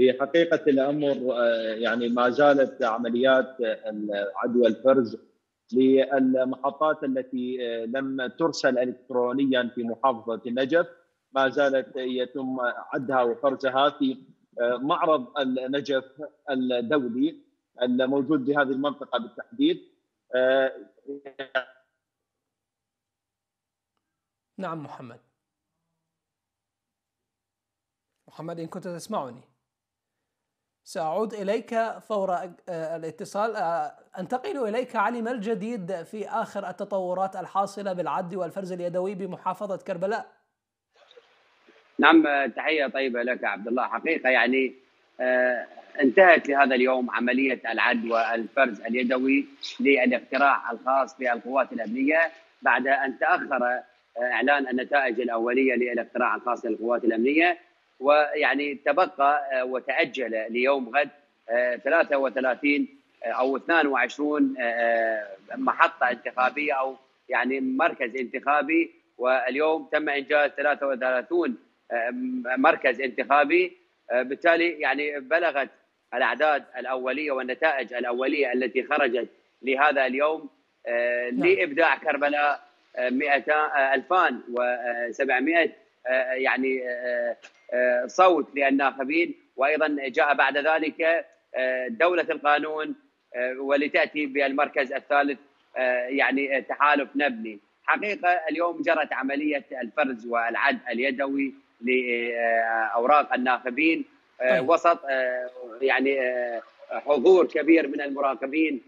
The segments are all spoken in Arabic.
في حقيقة الأمر يعني ما زالت عمليات عدوى الفرز للمحطات التي لم ترسل الكترونيا في محافظة النجف. ما زالت يتم عدها وفرزها في معرض النجف الدولي الموجود بهذه المنطقة بالتحديد. نعم محمد. محمد إن كنت تسمعني. سأعود إليك فور الاتصال. أنتقل إليك علي ما الجديد في آخر التطورات الحاصلة بالعد والفرز اليدوي بمحافظة كربلاء؟ نعم تحية طيبة لك عبد الله. حقيقة يعني انتهت لهذا اليوم عملية العد والفرز اليدوي للاقتراع الخاص بالقوات الأمنية بعد أن تأخر إعلان النتائج الأولية للاقتراع الخاص للقوات الأمنية. ويعني تبقى وتأجل ليوم غد 33 أو 22 محطة انتخابية أو يعني مركز انتخابي واليوم تم إنجاز 33 مركز انتخابي بالتالي يعني بلغت الأعداد الأولية والنتائج الأولية التي خرجت لهذا اليوم نعم. لإبداع كربلاء 200 2700 يعني صوت للناخبين. وأيضا جاء بعد ذلك دولة القانون ولتأتي بالمركز الثالث يعني تحالف نبني. حقيقة اليوم جرت عملية الفرز والعد اليدوي لأوراق الناخبين. طيب. وسط يعني حضور كبير من المراقبين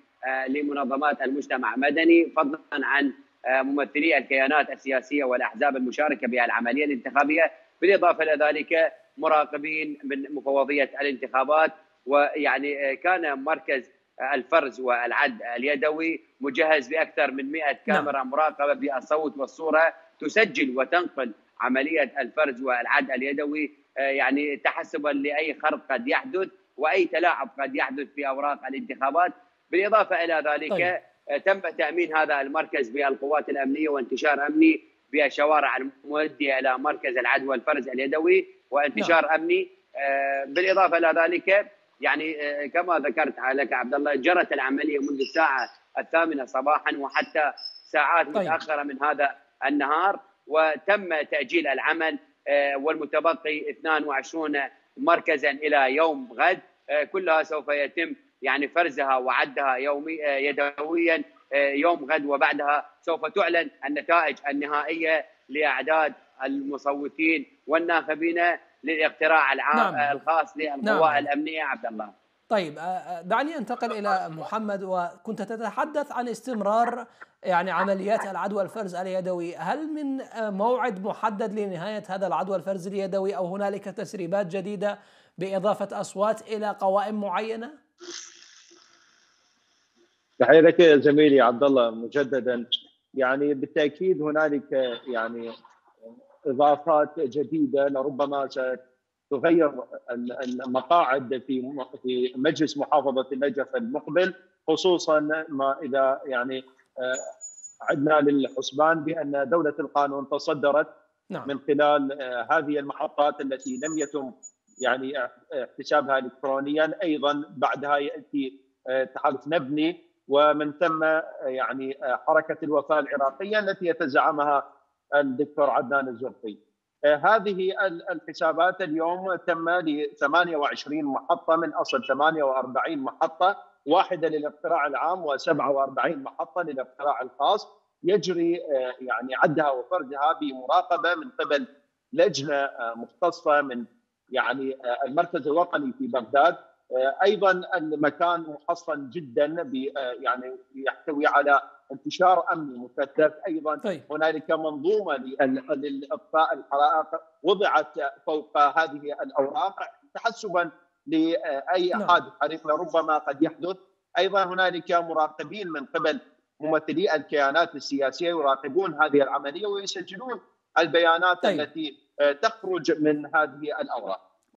لمنظمات المجتمع المدني فضلا عن ممثلي الكيانات السياسية والأحزاب المشاركة بالعملية الانتخابية بالإضافة إلى ذلك مراقبين من مفوضية الانتخابات ويعني كان مركز الفرز والعد اليدوي مجهز بأكثر من 100 كاميرا نعم. مراقبة بالصوت والصورة تسجل وتنقل عملية الفرز والعد اليدوي يعني تحسبا لأي خرق قد يحدث وأي تلاعب قد يحدث في أوراق الانتخابات بالإضافة إلى ذلك طيب. تم تأمين هذا المركز بالقوات الأمنية وانتشار أمني بالشوارع المؤدية إلى مركز العدوى والفرز اليدوي وانتشار نعم. أمني بالإضافة إلى ذلك يعني كما ذكرت لك عبد الله جرت العملية منذ الساعة الثامنة صباحا وحتى ساعات طيب. متأخرة من هذا النهار وتم تأجيل العمل والمتبقي 22 مركزا إلى يوم غد كلها سوف يتم يعني فرزها وعدها يومي يدويا يوم غد وبعدها سوف تعلن النتائج النهائية لأعداد المصوتين والناخبين للاقتراع العام نعم. الخاص للقوى نعم. الأمنية عبد الله. طيب دعني أنتقل إلى محمد وكنت تتحدث عن استمرار يعني عمليات العدوى الفرز اليدوي، هل من موعد محدد لنهاية هذا العدوى الفرز اليدوي أو هنالك تسريبات جديدة بإضافة أصوات إلى قوائم معينة؟ تحيه لك يا زميلي عبد الله مجددا يعني بالتأكيد هنالك يعني إضافات جديدة لربما ستغير المقاعد في في مجلس محافظة النجف المقبل خصوصا ما إذا يعني عدنا للحسبان بأن دولة القانون تصدرت نعم. من خلال هذه المحطات التي لم يتم يعني احتسابها الكترونيا أيضا بعدها يأتي تحالف نبني ومن ثم يعني حركة الوفاء العراقية التي يتزعمها الدكتور عدنان الزرقي. هذه الحسابات اليوم تم ل 28 محطة من أصل 48 محطة واحدة للاقتراع العام و47 محطة للاقتراع الخاص يجري يعني عدها وفرزها بمراقبة من قبل لجنة مختصة من يعني المركز الوطني في بغداد أيضا المكان محصن جدا يعني يحتوي على انتشار أمني مكثف أيضا طيب. هنالك منظومة لاطفاء الحرائق وضعت فوق هذه الأوراق تحسبا لأي نعم. حادث حريق لربما قد يحدث أيضا هنالك مراقبين من قبل ممثلي الكيانات السياسية يراقبون هذه العملية ويسجلون البيانات طيب. التي تخرج من هذه الأوراق